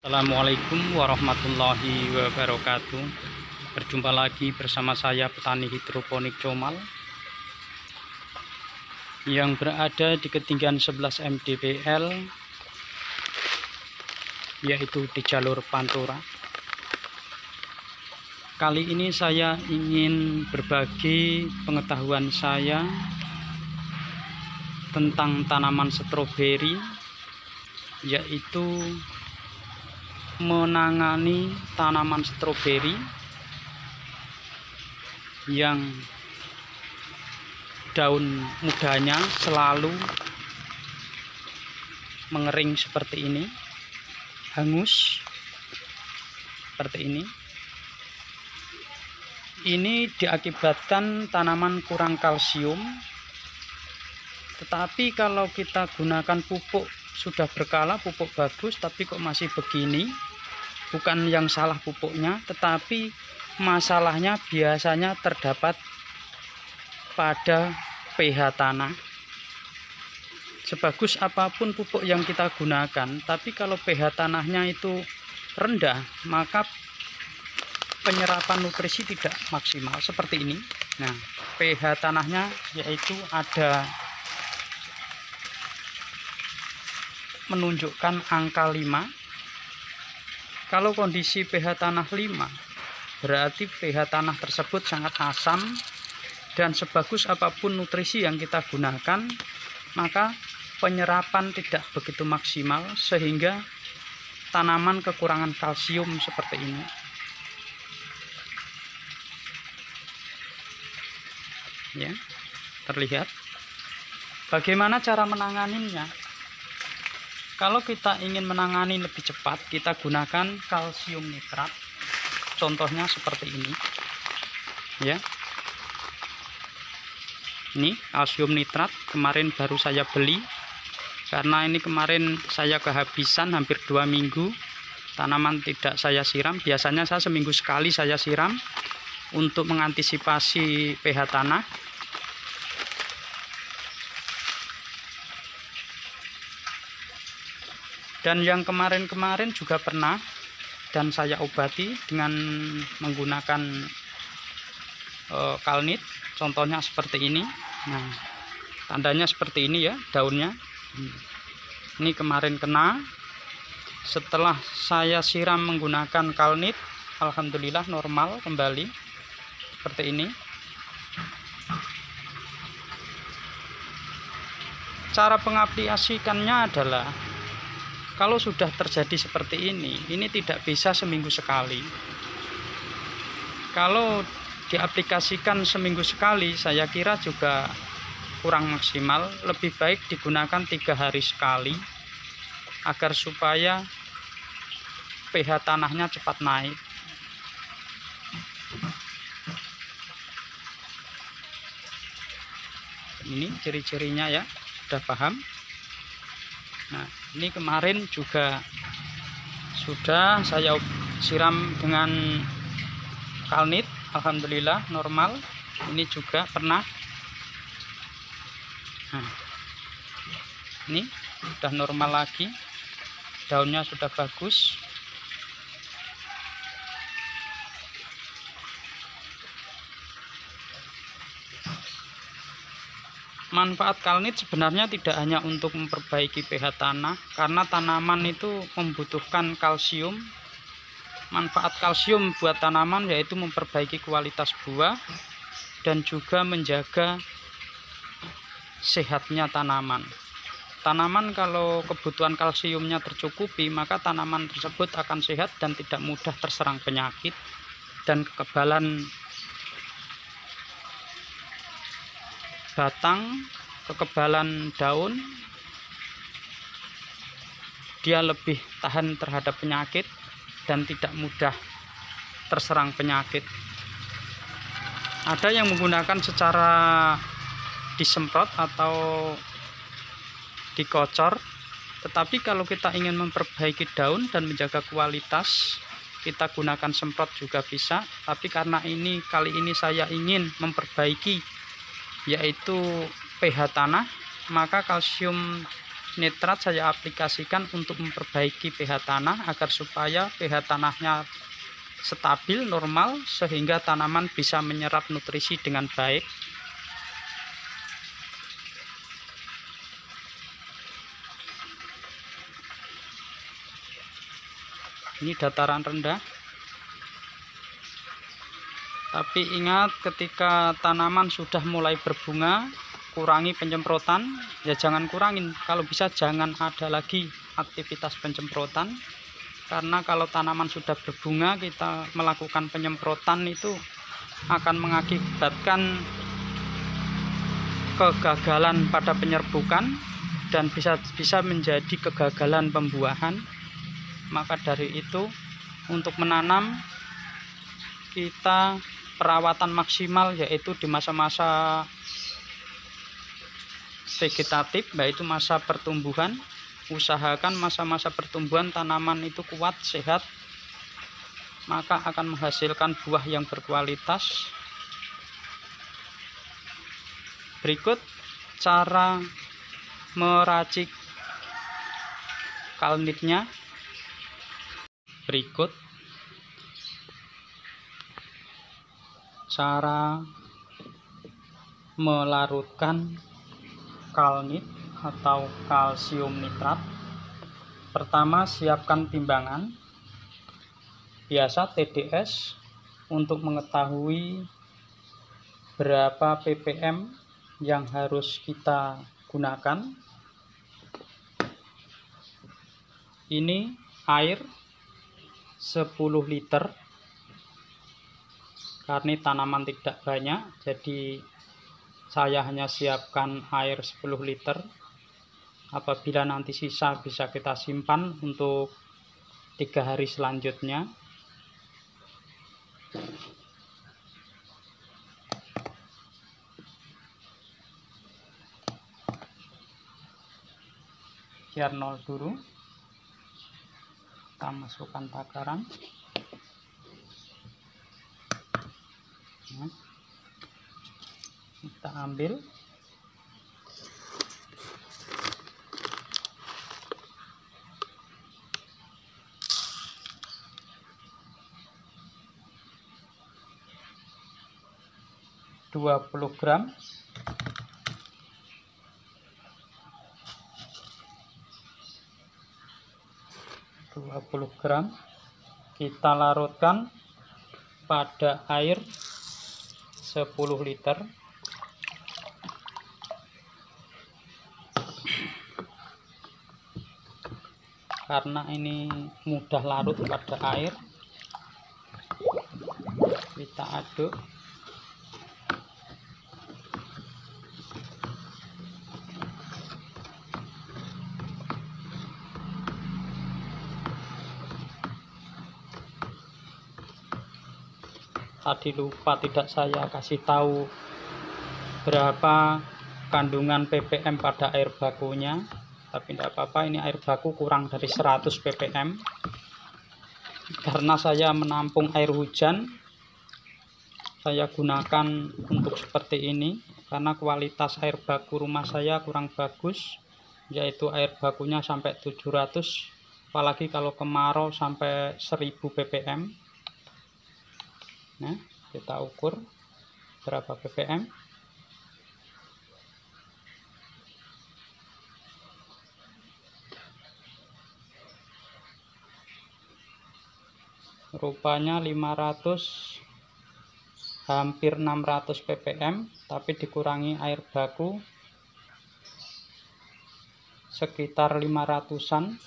Assalamualaikum warahmatullahi wabarakatuh. Berjumpa lagi bersama saya petani hidroponik Comal. Yang berada di ketinggian 11 mdpl Yaitu di jalur Pantura. Kali ini saya ingin berbagi pengetahuan saya Tentang tanaman stroberi Yaitu menangani tanaman stroberi yang daun mudanya selalu mengering seperti ini hangus seperti ini. Ini diakibatkan tanaman kurang kalsium tetapi kalau kita gunakan pupuk sudah berkala pupuk bagus tapi kok masih begini bukan yang salah pupuknya tetapi masalahnya biasanya terdapat pada pH tanah. Sebagus apa pun pupuk yang kita gunakan tapi kalau pH tanahnya itu rendah maka penyerapan nutrisi tidak maksimal. Seperti ini. Nah pH tanahnya yaitu ada menunjukkan angka 5 kalau kondisi pH tanah 5, berarti pH tanah tersebut sangat asam dan sebagus apa pun nutrisi yang kita gunakan, maka penyerapan tidak begitu maksimal sehingga tanaman kekurangan kalsium seperti ini. Ya, terlihat. Bagaimana cara menanganinya? Kalau kita ingin menangani lebih cepat, kita gunakan kalsium nitrat. Contohnya seperti ini. Ya. Ini kalsium nitrat kemarin baru saya beli karena ini kemarin saya kehabisan hampir dua minggu tanaman tidak saya siram biasanya saya seminggu sekali saya siram untuk mengantisipasi pH tanah dan yang kemarin-kemarin juga pernah dan saya obati dengan menggunakan e, kalnit. Contohnya seperti ini. Nah tandanya seperti ini ya daunnya. Ini kemarin kena. Setelah saya siram menggunakan kalnit Alhamdulillah normal kembali. Seperti ini. Cara pengaplikasikannya adalah kalau sudah terjadi seperti ini ini tidak bisa seminggu sekali. Kalau diaplikasikan seminggu sekali saya kira juga kurang maksimal. Lebih baik digunakan tiga hari sekali agar supaya pH tanahnya cepat naik. Ini ciri-cirinya ya sudah paham? Nah ini kemarin juga sudah saya siram dengan kalnit Alhamdulillah normal. Ini juga pernah. Nah, ini sudah normal lagi. Daunnya sudah bagus manfaat kalnit sebenarnya tidak hanya untuk memperbaiki pH tanah karena tanaman itu membutuhkan kalsium. Manfaat kalsium buat tanaman yaitu memperbaiki kualitas buah dan juga menjaga sehatnya tanaman. Tanaman kalau kebutuhan kalsiumnya tercukupi maka tanaman tersebut akan sehat dan tidak mudah terserang penyakit dan kekebalan batang kekebalan daun. Dia lebih tahan terhadap penyakit dan tidak mudah terserang penyakit. Ada yang menggunakan secara disemprot atau dikocor tetapi kalau kita ingin memperbaiki daun dan menjaga kualitas kita gunakan semprot juga bisa. Tapi karena ini kali ini saya ingin memperbaiki yaitu pH tanah maka kalsium nitrat saya aplikasikan untuk memperbaiki pH tanah agar supaya pH tanahnya stabil normal sehingga tanaman bisa menyerap nutrisi dengan baik. Ini dataran rendah tapi ingat ketika tanaman sudah mulai berbunga kurangi penyemprotan ya jangan kurangin. Kalau bisa jangan ada lagi aktivitas penyemprotan. Karena kalau tanaman sudah berbunga kita melakukan penyemprotan itu akan mengakibatkan kegagalan pada penyerbukan dan bisa bisa menjadi kegagalan pembuahan. Maka dari itu untuk menanam kita perawatan maksimal yaitu di masa-masa vegetatif yaitu masa pertumbuhan. Usahakan masa-masa pertumbuhan tanaman itu kuat sehat maka akan menghasilkan buah yang berkualitas. Berikut cara meracik kalnitnya berikut cara melarutkan kalnit atau kalsium nitrat. Pertama siapkan timbangan. Biasa TDS untuk mengetahui berapa ppm yang harus kita gunakan. Ini air 10 liter karena tanaman tidak banyak jadi saya hanya siapkan air 10 liter. Apabila nanti sisa bisa kita simpan untuk tiga hari selanjutnya. Biar nol dulu kita masukkan takaran kita ambil. Dua puluh gram. Dua puluh gram. Kita larutkan pada air 10 liter. Karena ini mudah larut pada air kita aduk tadi lupa tidak saya kasih tahu berapa kandungan ppm pada air bakunya. Tapi tidak apa-apa ini air baku kurang dari 100 ppm karena saya menampung air hujan saya gunakan untuk seperti ini. Karena kualitas air baku rumah saya kurang bagus yaitu air bakunya sampai 700 apalagi kalau kemarau sampai 1000 ppm Nah, kita ukur berapa ppm. Rupanya 500 hampir 600 ppm, tapi dikurangi air baku sekitar 500-an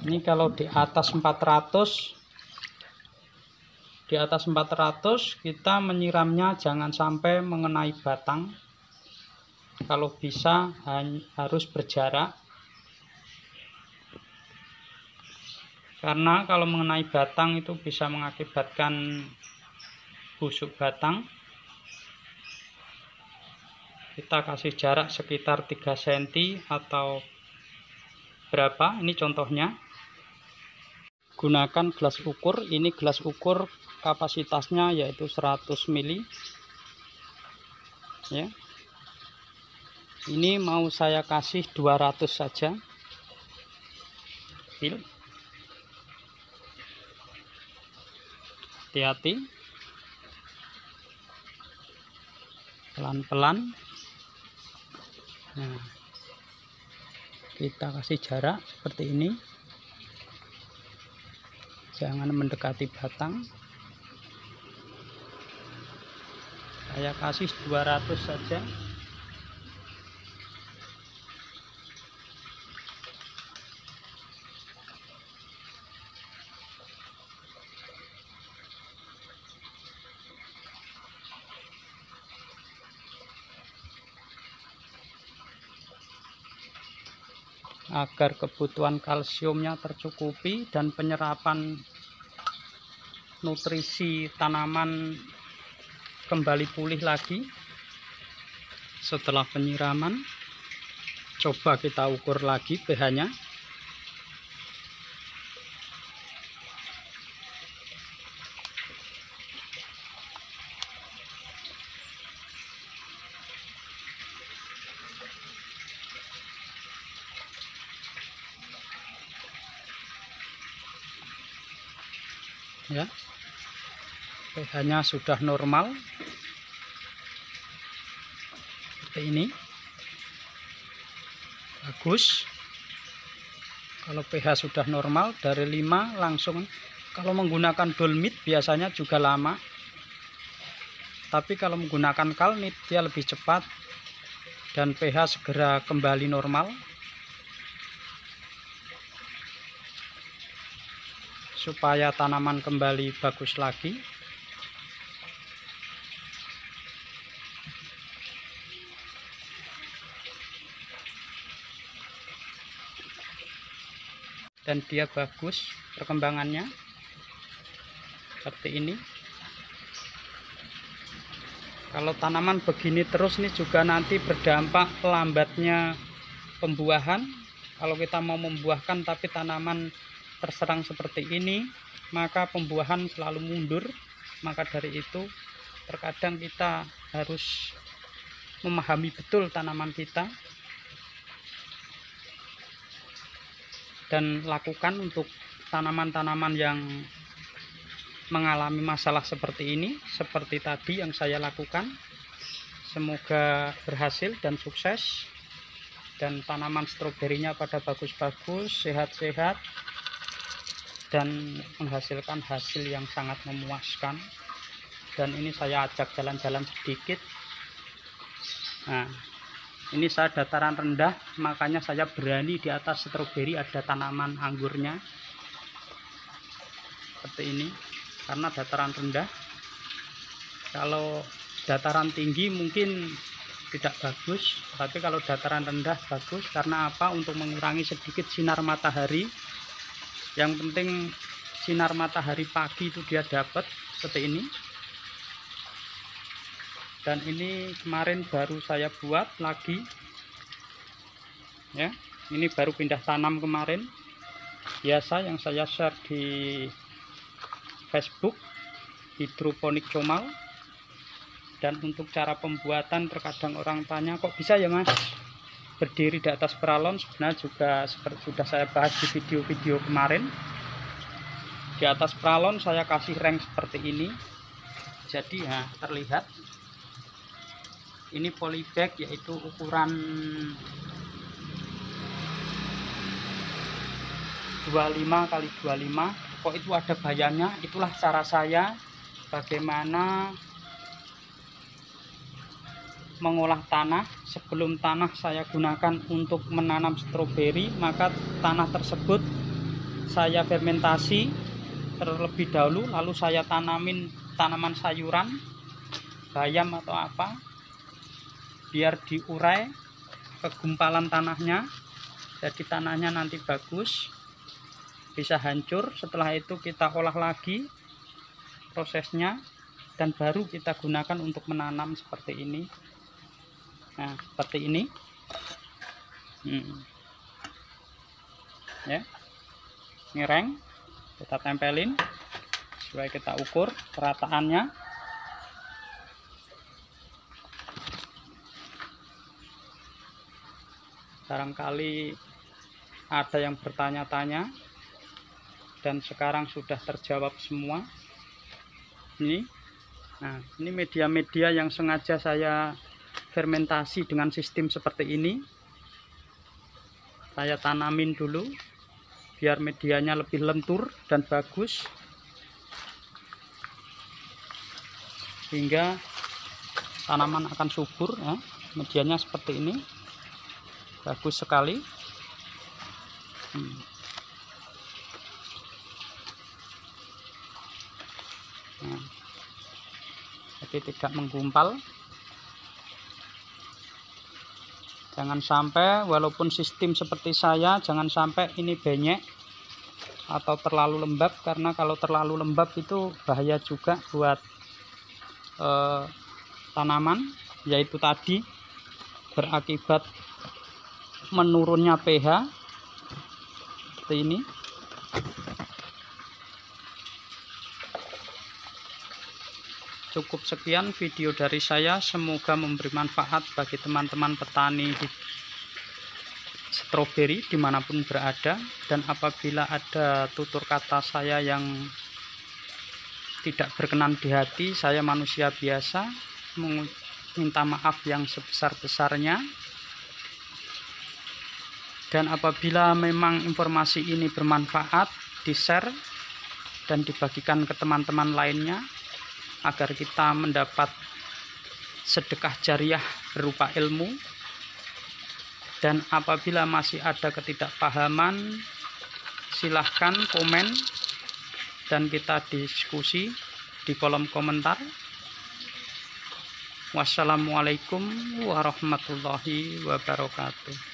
ini kalau di atas 400 di atas 400 kita menyiramnya jangan sampai mengenai batang. Kalau bisa harus berjarak. Karena kalau mengenai batang itu bisa mengakibatkan busuk batang. Kita kasih jarak sekitar 3 cm atau berapa? Ini contohnya gunakan gelas ukur. Ini gelas ukur kapasitasnya yaitu 100 mili. Ya. Ini mau saya kasih 200 saja. Fil hati-hati. Pelan-pelan. Nah. Kita kasih jarak seperti ini jangan mendekati batang. Saya kasih 200 saja agar kebutuhan kalsiumnya tercukupi dan penyerapan nutrisi tanaman kembali pulih lagi. Setelah penyiraman coba kita ukur lagi pH nya ya. pH nya sudah normal. Seperti ini. Bagus. Kalau pH sudah normal dari 5 langsung. Kalau menggunakan dolmit biasanya juga lama. Tapi kalau menggunakan kalnit dia lebih cepat. Dan pH segera kembali normal supaya tanaman kembali bagus lagi. Dan dia bagus perkembangannya seperti ini. Kalau tanaman begini terus nih juga nanti berdampak lambatnya pembuahan. Kalau kita mau membuahkan tapi tanaman terserang seperti ini maka pembuahan selalu mundur. Maka dari itu terkadang kita harus memahami betul tanaman kita dan lakukan untuk tanaman-tanaman yang mengalami masalah seperti ini seperti tadi yang saya lakukan. Semoga berhasil dan sukses. Dan tanaman stroberinya pada bagus-bagus sehat-sehat dan menghasilkan hasil yang sangat memuaskan. Dan ini saya ajak jalan-jalan sedikit. Nah ini saya dataran rendah makanya saya berani di atas stroberi ada tanaman anggurnya. Seperti ini karena dataran rendah. Kalau dataran tinggi mungkin tidak bagus tapi kalau dataran rendah bagus. Karena apa? Untuk mengurangi sedikit sinar matahari yang penting sinar matahari pagi itu dia dapat seperti ini. Dan ini kemarin baru saya buat lagi. Ya ini baru pindah tanam kemarin. Biasa yang saya share di Facebook hidroponik comal dan untuk cara pembuatan terkadang orang tanya kok bisa ya mas berdiri di atas peralon sebenarnya juga seperti sudah saya bahas di video-video kemarin. Di atas peralon saya kasih rank seperti ini. Jadi ya terlihat. Ini polybag yaitu ukuran 25 kali 25 kok itu ada bayarnya itulah cara saya bagaimana mengolah tanah. Sebelum tanah saya gunakan untuk menanam stroberi maka tanah tersebut saya fermentasi terlebih dahulu lalu saya tanamin tanaman sayuran bayam atau apa biar diurai kegumpalan tanahnya. Jadi tanahnya nanti bagus bisa hancur. Setelah itu kita olah lagi prosesnya dan baru kita gunakan untuk menanam seperti ini nah seperti ini. Hmm. ya. Ngereng, kita tempelin. Supaya kita ukur perataannya. Barangkali ada yang bertanya-tanya dan sekarang sudah terjawab semua. Ini. Nah ini media-media yang sengaja saya fermentasi dengan sistem seperti ini. Saya tanamin dulu biar medianya lebih lentur dan bagus. Hingga tanaman akan subur ya. Medianya seperti ini. Bagus sekali. Hmm. nah, jadi tidak menggumpal jangan sampai walaupun sistem seperti saya jangan sampai ini banyak atau terlalu lembab karena kalau terlalu lembab itu bahaya juga buat eh, tanaman yaitu tadi berakibat menurunnya pH seperti ini cukup sekian video dari saya. Semoga memberi manfaat bagi teman-teman petani stroberi di mana pun berada. Dan apabila ada tutur kata saya yang tidak berkenan di hati saya manusia biasa minta maaf yang sebesar-besarnya. Dan apabila memang informasi ini bermanfaat di share dan dibagikan ke teman-teman lainnya agar kita mendapat sedekah jariah berupa ilmu. Dan apabila masih ada ketidakpahaman silahkan komen dan kita diskusi di kolom komentar. Wassalamualaikum warahmatullahi wabarakatuh